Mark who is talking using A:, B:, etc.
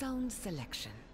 A: Sound selection.